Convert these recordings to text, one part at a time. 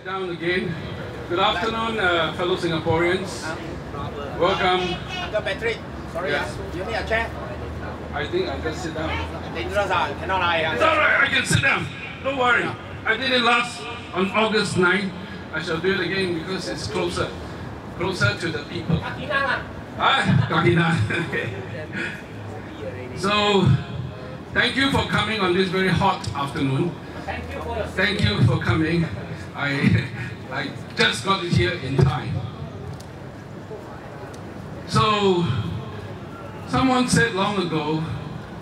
sit down again. Good afternoon, uh, fellow Singaporeans. Welcome. Uncle Patrick, sorry, Yes. ah, you need a chair? I think I just sit down. Dangerous, ah, cannot lie. It's all right, I can sit down. Don't worry. I did it last on August 9. I shall do it again because it's closer, closer to the people. Ah, Kakina. Okay. So, thank you for coming on this very hot afternoon. Thank you for your Thank you for coming. I, I just got it here in time. So, someone said long ago,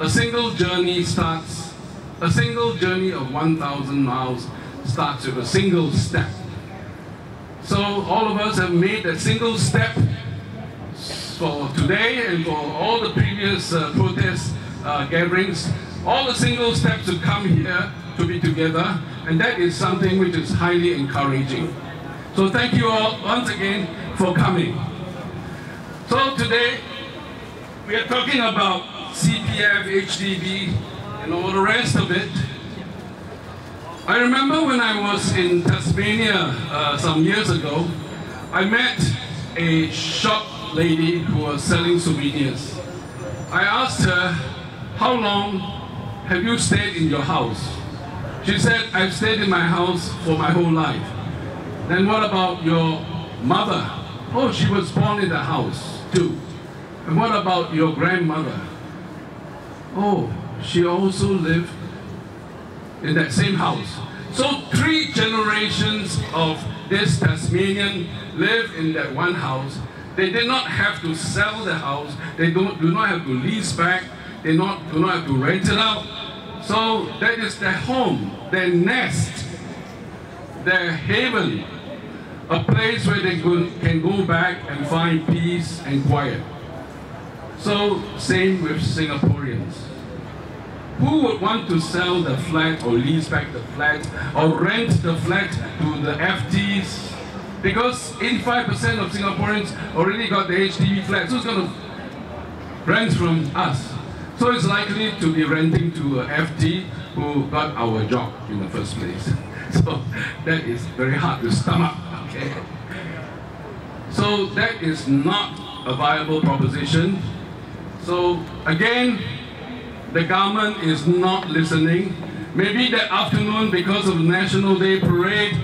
a single journey starts, a single journey of 1,000 miles starts with a single step. So, all of us have made a single step for today and for all the previous uh, protest uh, gatherings, all the single steps to come here to be together, and that is something which is highly encouraging. So thank you all once again for coming. So today, we are talking about CPF, HDB, and all the rest of it. I remember when I was in Tasmania uh, some years ago, I met a shop lady who was selling souvenirs. I asked her, how long have you stayed in your house? She said, I've stayed in my house for my whole life. Then what about your mother? Oh, she was born in the house too. And what about your grandmother? Oh, she also lived in that same house. So three generations of this Tasmanian live in that one house. They did not have to sell the house. They don't, do not have to lease back. They not, do not have to rent it out. So that is their home, their nest, their haven, a place where they can go back and find peace and quiet. So same with Singaporeans. Who would want to sell the flat or lease back the flat or rent the flat to the FTs? Because 85% of Singaporeans already got the HDB flat. So who's going to rent from us? So it's likely to be renting to a FT who got our job in the first place. So that is very hard to stomach. Okay. So that is not a viable proposition. So again, the government is not listening. Maybe that afternoon, because of the National Day parade,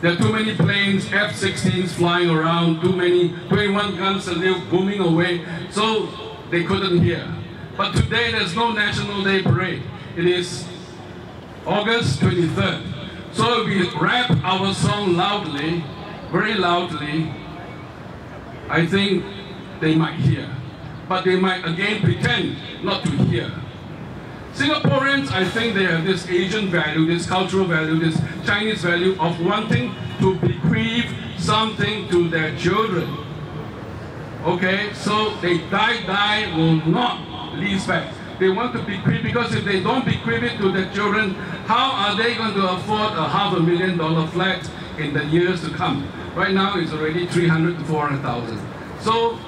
there are too many planes, F-16s flying around, too many 21 gun salute booming away, so they couldn't hear. But today there's no National Day parade. It is August 23rd. So we rap our song loudly, very loudly, I think they might hear. But they might again pretend not to hear. Singaporeans, I think they have this Asian value, this cultural value, this Chinese value of wanting to bequeath something to their children. Okay, so they die, die, will not lease back. They want to bequeath because if they don't bequeath it to their children, how are they going to afford a half a million dollar flat in the years to come? Right now it's already 300 to 400,000. So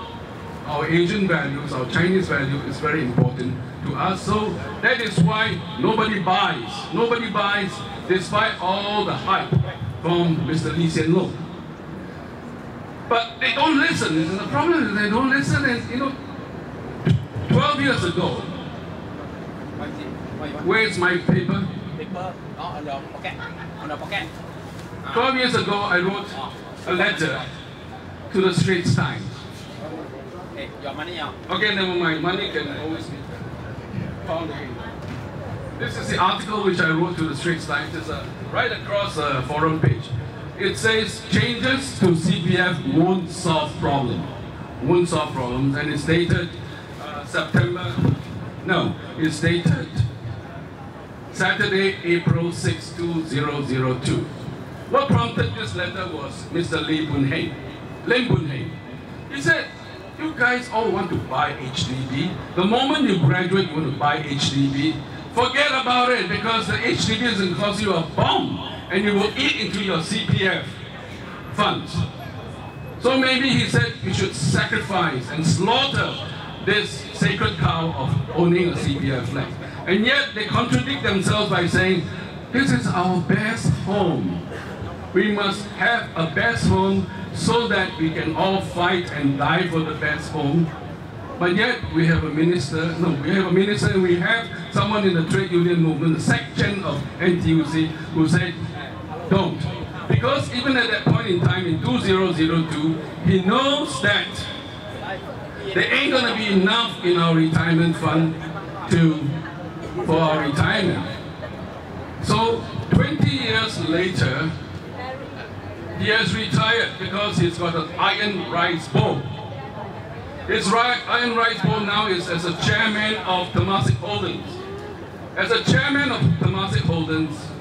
our Asian values, our Chinese value is very important to us. So that is why nobody buys. Nobody buys despite all the hype from Mr. Lee Hsien Loong. But they don't listen. The problem is they don't listen. And you know, 12 years ago, What is it? What you want? where's my paper? Paper, oh, on your pocket. On your pocket. 12 years ago, I wrote Oh. a letter to the Straits Times. Hey, your money, oh. Okay, never mind. Money can always be found again. This is the article which I wrote to the Straits Times. It's uh, right across the forum page. It says changes to CPF won't solve problem. Won't solve problems, and it's dated uh, September. No, it's dated Saturday, April 6, 2002. What prompted this letter was Mr. Lee Boon Heng. Lim Boon Heng. He said, you guys all want to buy HDB. The moment you graduate, you want to buy HDB. Forget about it because the HDB is going to cost you a bomb and you will eat into your CPF funds. So maybe he said we should sacrifice and slaughter this sacred cow of owning a CPF flag. And yet they contradict themselves by saying, this is our best home. We must have a best home so that we can all fight and die for the best home. But yet we have a minister, no, we have a minister we have someone in the trade union movement, the section of NTUC, who said, don't. Because even at that point in time in 2002, he knows that there ain't gonna be enough in our retirement fund to for our retirement. So 20 years later, he has retired because he's got an iron rice bowl. His iron rice bowl now is as a chairman of Temasek Holdings. As a chairman of Temasek Holdings,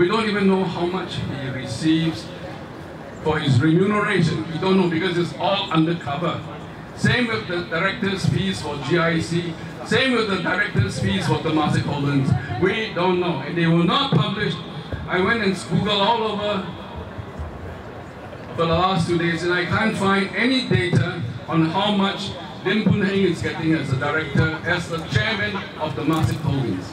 we don't even know how much he receives for his remuneration. We don't know because it's all undercover. Same with the director's fees for GIC. Same with the director's fees for Temasek Holdings. We don't know. And they will not publish. I went and Googled all over for the last two days and I can't find any data on how much Lim Boon Heng is getting as a director, as the chairman of Temasek Holdings.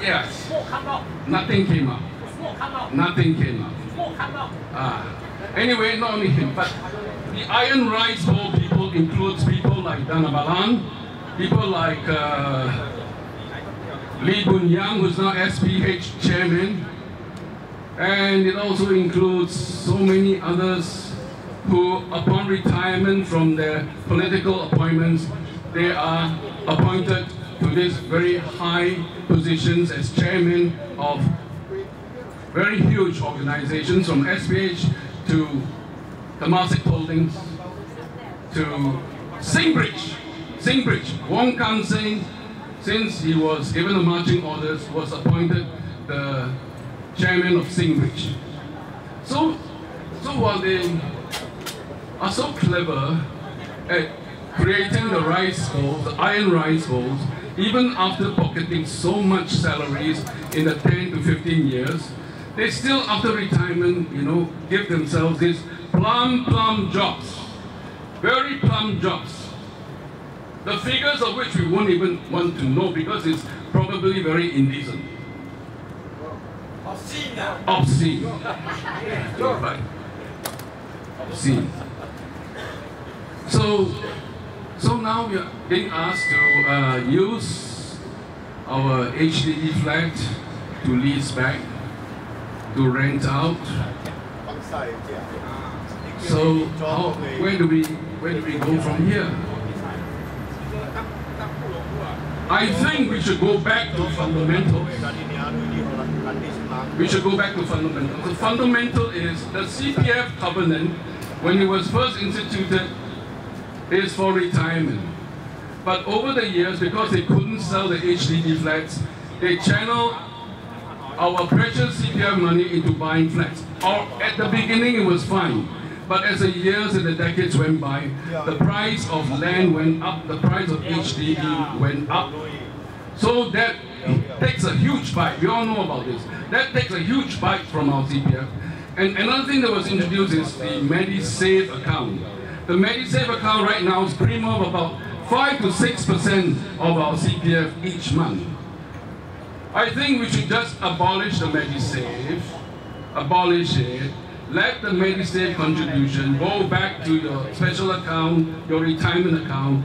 Yes. Nothing came up. Nothing came up. Ah. Anyway, not only him, but the Iron Rice Bowl people includes people like Dhanabalan, people like uh, Lee Boon Yang, who's now SPH chairman, and it also includes so many others who, upon retirement from their political appointments, they are appointed to these very high positions as chairman of very huge organizations from SPH to Temasek Holdings to Singbridge. Singbridge, Wong Kan Seng, since he was given the marching orders, was appointed the chairman of Singbridge. So, so while they are so clever at creating the rice bowls, the iron rice bowls, even after pocketing so much salaries in the 10 to 15 years, they still, after retirement, you know, give themselves these plum, plum jobs. Very plum jobs. The figures of which we won't even want to know because it's probably very indecent. Obscene. Obscene. Obscene. So, so now we are being asked to uh, use our HDB flat to lease back, to rent out. So how, where do we where do we go from here? I think we should go back to fundamentals. We should go back to fundamentals. The fundamental is the CPF covenant, when it was first instituted, is for retirement. But over the years, because they couldn't sell the HDB flats, they channeled our precious CPF money into buying flats. Or at the beginning, it was fine. But as the years and the decades went by, the price of land went up, the price of HDB went up. So that takes a huge bite. We all know about this. That takes a huge bite from our CPF. And another thing that was introduced is the MediSave account. The MediSave account right now is premium of about 5 to 6% of our CPF each month. I think we should just abolish the MediSave, abolish it, let the MediSave contribution go back to your special account, your retirement account,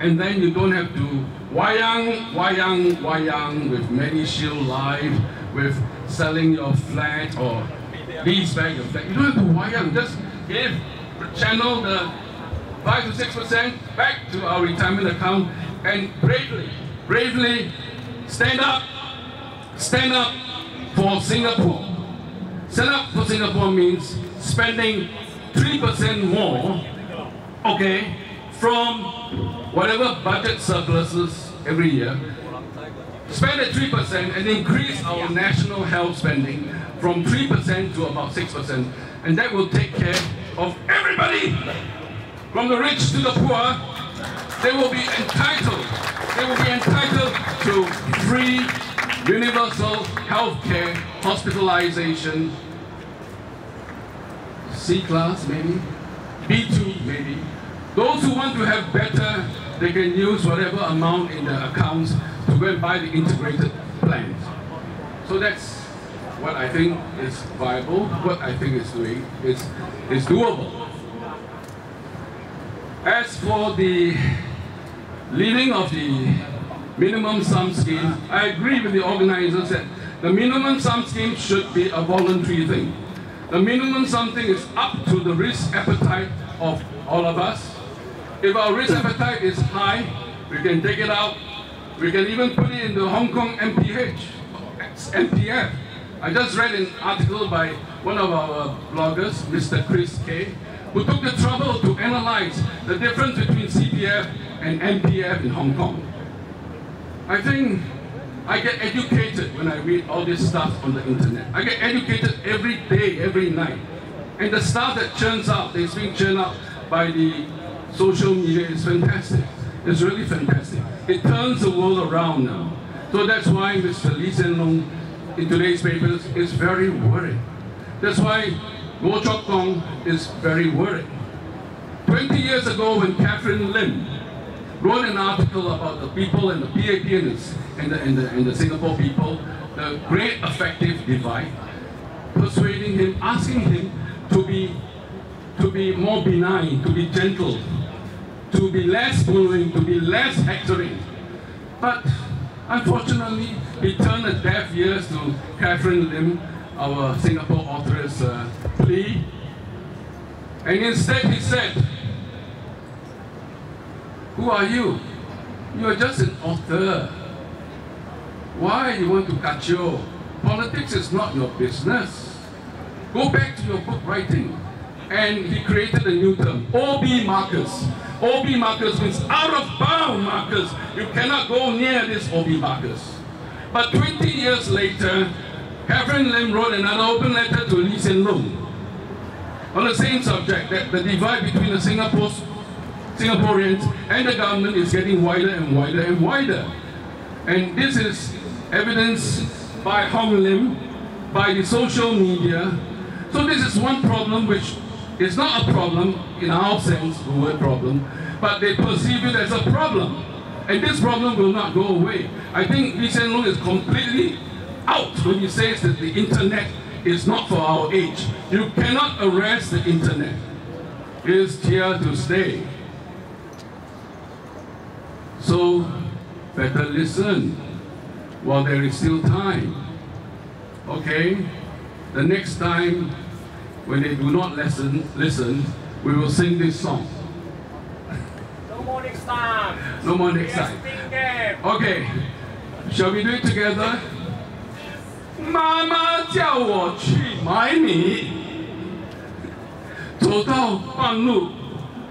and then you don't have to wayang, wayang, wayang with MediShield Life, with selling your flat or lease back your flat. You don't have to wayang, just give, channel the 5 to 6% back to our retirement account and bravely, bravely stand up, stand up for Singapore. Stand up for Singapore means spending 3% more, okay, from whatever budget surpluses every year, spend at 3% and increase our national health spending from 3% to about 6%. And that will take care of everybody, from the rich to the poor. They will be entitled, they will be entitled to free universal health care, hospitalization, C class maybe, B2 maybe. Those who want to have better, they can use whatever amount in the accounts to go and buy the integrated plans. So that's what I think is viable, what I think is doing is, is doable. As for the leading of the minimum sum scheme, I agree with the organizers that the minimum sum scheme should be a voluntary thing. The minimum something is up to the risk appetite of all of us. If our risk appetite is high, we can take it out. We can even put it in the Hong Kong MPH, MPF. I just read an article by one of our bloggers, Mr. Chris Kay, who took the trouble to analyze the difference between CPF and MPF in Hong Kong. I think I get educated when I read all this stuff on the internet. I get educated every day, every night. And the stuff that churns out, that's being churned out by the social media is fantastic. It's really fantastic. It turns the world around now. So that's why Mr. Lee Hsien in today's papers is very worried. That's why Goh Chok Tong is very worried. 20 years ago when Catherine Lim wrote an article about the people and the PAP and the, and the, and the, and the Singapore people, the great affective divide, persuading him, asking him to be, to be more benign, to be gentle, to be less bullying, to be less hectoring. But unfortunately, he turned a deaf ears to Catherine Lim, our Singapore authoress uh, plea. And instead he said, who are you? You are just an author. Why you want to kacau? Politics is not your business. Go back to your book writing. And he created a new term, OB markers. OB markers means out of bound markers. You cannot go near these OB markers. But 20 years later, Catherine Lim wrote another open letter to Lee Hsien Loong on the same subject, that the divide between the Singapore, Singaporeans and the government is getting wider and wider and wider. And this is evidenced by Hong Lim, by the social media. So this is one problem which is not a problem in our sense, the word problem, but they perceive it as a problem. And this problem will not go away. I think Lee Hsien Loong is completely out when he says that the internet is not for our age. You cannot arrest the internet. It is here to stay. So better listen while there is still time. Okay? The next time when they do not listen, listen, we will sing this song. No more next time. No more next time. Okay, shall we do it together? 妈妈叫我去买米，走到半路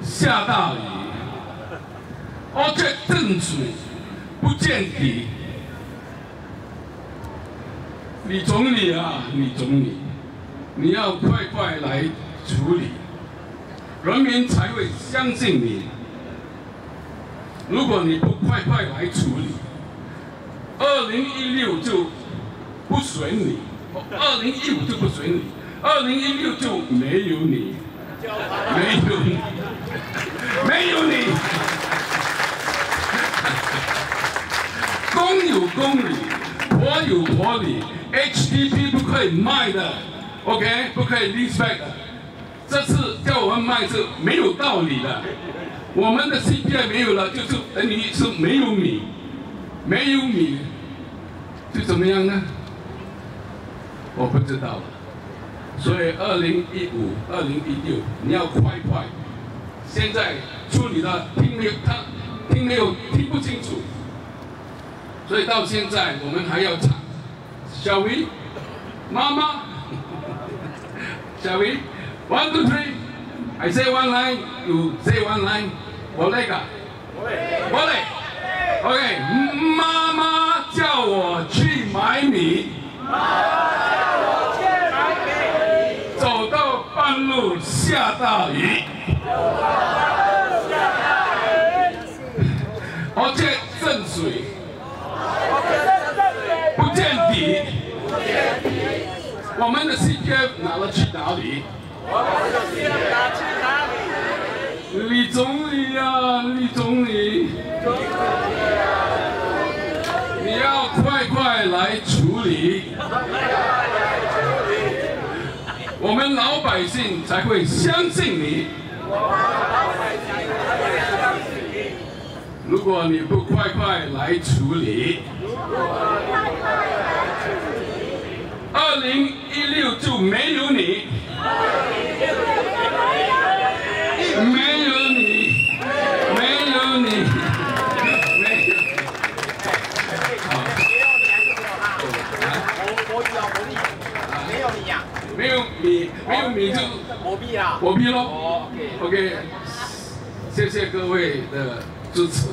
下大雨，我这正水不见底。李总理啊，李总理，你要快快来处理，人民才会相信你。如果你不快快来处理，二零一六就不选你，二零一五就不选你，二零一六就没有你，没有你，没有你。公有公理，婆有婆理，HDP 不可以卖的。，OK，不可以 respect。这次叫我们卖是没有道理的。我们的 CPI 没有了，就是等于是没有米，没有米，就怎么样呢？我不知道。所以二零一五、二零一六，你要快快。现在处理的听没有他听没有听不清楚，所以到现在我们还要唱。Shall we？妈妈，Shall we? One, two, three. I say one line, you say one line. 我那个，我嘞，OK，妈妈叫我去买米，走到半路下大雨，我这镇水不见底，我们的 C P F 哪个去哪里？我们的 C P F 哪去哪里？李总理啊，李总理，你要快快来处理，我们老百姓才会相信你。我们老百姓才会相信你。如果你不快快来处理，不快快来处理，二零。就没有你，没有你，没有你，没有你。没有你呀，没有米，没有米就我必啦。我批咯。哦，OK。OK，谢谢各位的支持。